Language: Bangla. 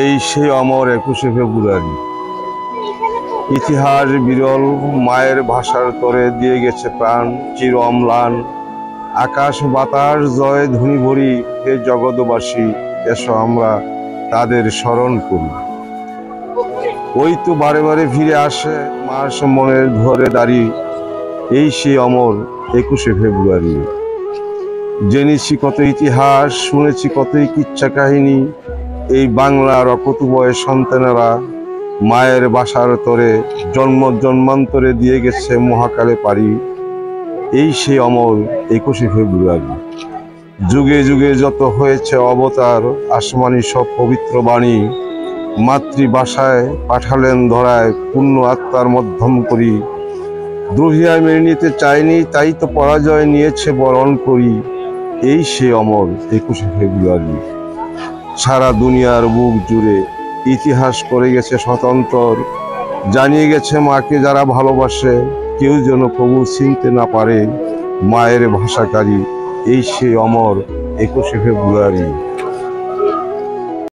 এই সেই অমর একুশে ফেব্রুয়ারি। ইতিহাস বিরল, মায়ের ভাষার তরে দিয়ে গেছে প্রাণ, চির অম্লান। আকাশ বাতাস জয় ধ্বনি ভরি, হে জগৎবাসী, এসো আমরা তাদের স্মরণ করি। ওই তো বারে বারে ফিরে আসে মাস মনের ধরে দাঁড়ি এই সেই অমর একুশে ফেব্রুয়ারি। জেনেছি কত ইতিহাস, শুনেছি কতই কিচ্ছা কাহিনী। এই বাংলার অকতুবয় সন্তানেরা মায়ের বাসার তরে জন্ম জন্মান্তরে দিয়ে গেছে মহাকালে পারি এই সে অমর একুশে ফেব্রুয়ারি। যুগে যুগে যত হয়েছে অবতার, আসমানি সব পবিত্র বাণী, মাতৃভাষায় পাঠালেন ধরায় পূর্ণ আত্মার মধ্যম করি। দ্রোহিয়া মেনে নিতে চাইনি তাই তো পরাজয় নিয়েছে বরণ করি। এই সে অমর একুশে ফেব্রুয়ারি। সারা দুনিয়ার বুক জুড়ে ইতিহাস করে গেছে স্বতন্ত্র জানিয়ে গেছে মাকে যারা ভালোবাসে, কেউ যেন প্রভু চিনতে না পারে মায়ের ভাষাকারী এই সে অমর একুশে ফেব্রুয়ারি।